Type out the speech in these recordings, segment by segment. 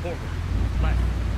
forward, left,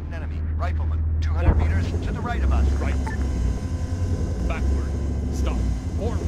out an enemy. Rifleman, 200 meters to the right of us. Right. Backward. Stop. Forward.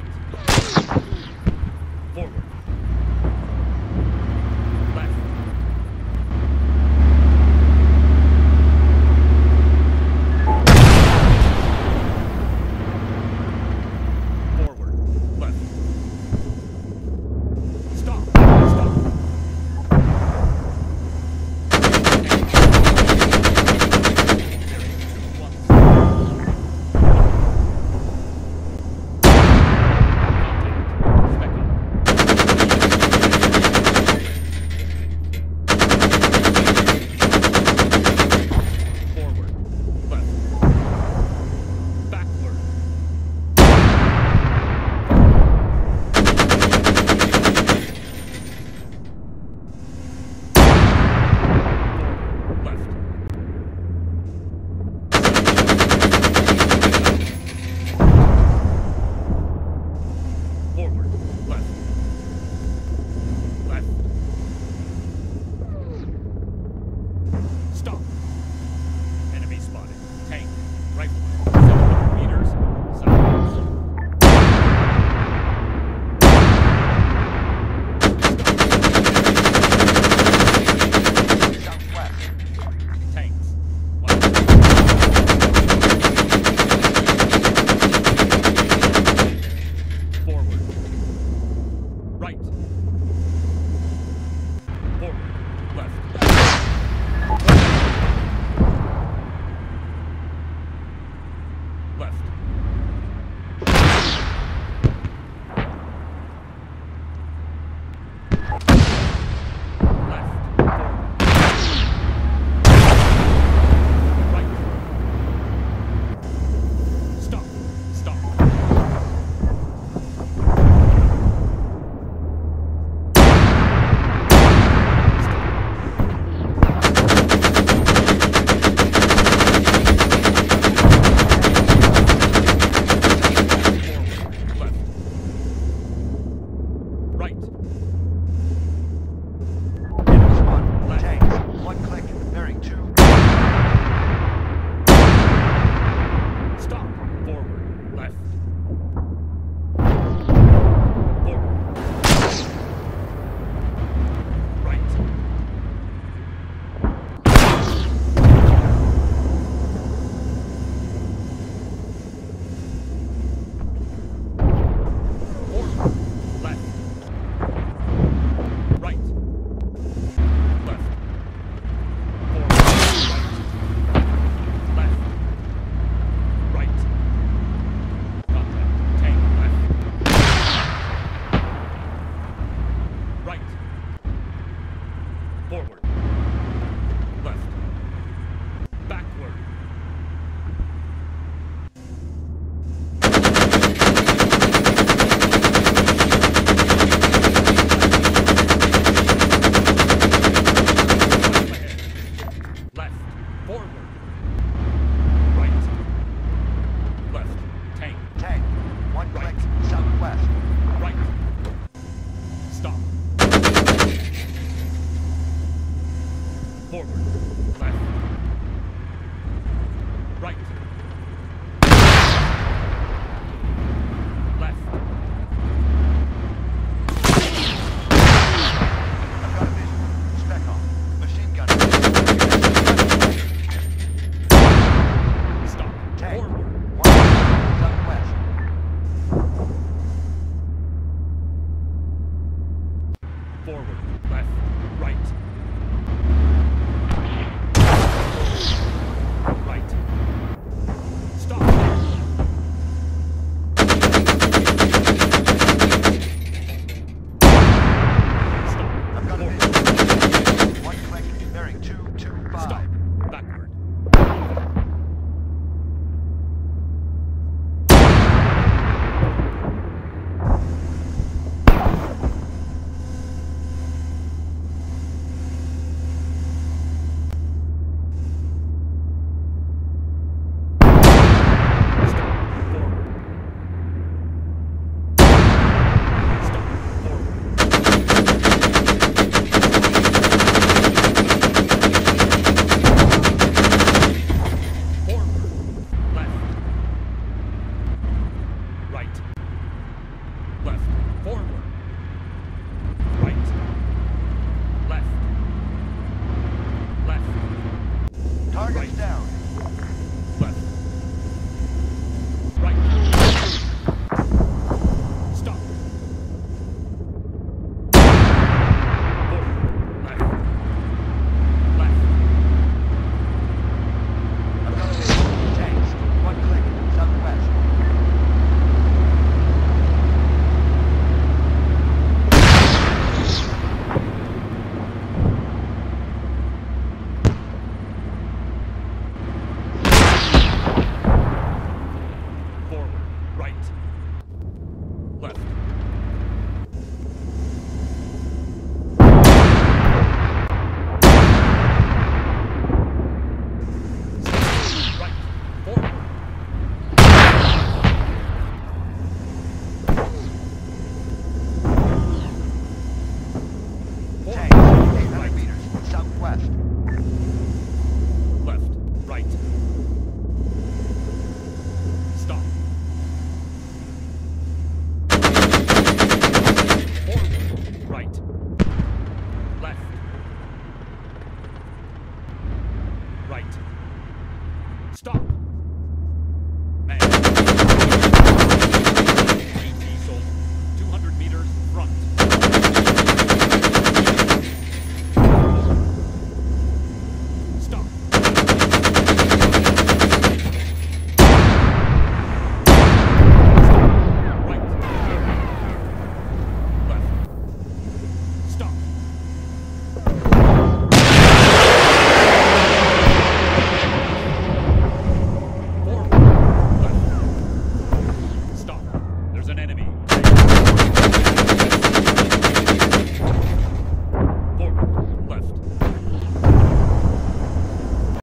Right. Forward.